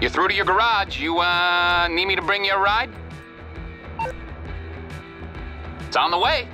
You're through to your garage. You, uh, need me to bring you a ride? It's on the way.